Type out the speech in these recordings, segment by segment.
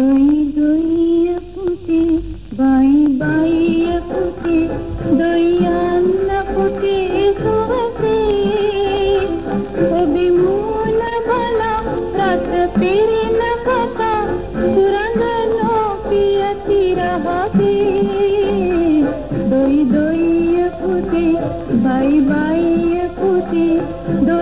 দই দইয়া ফুটে bye bye ফুটে দইয়ান্না পুতি সোহাতে কবি মুনা বলা রাত পেরে না কথা সুরঙ্গ লোপিয়া দই বাই বাইয়া দই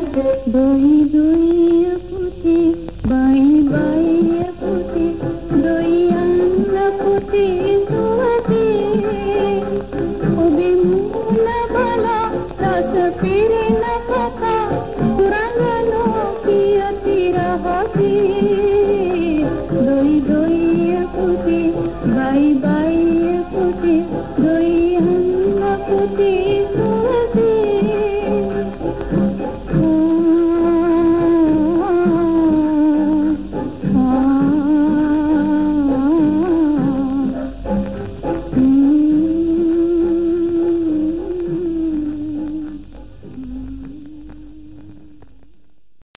দই দই পুতি বাই বাই পুতি দই আন্না পুতি সুয়াতে ওবে মুলা বালা রস পিরে না কাকা পুরানো পিয়া তিরা হসি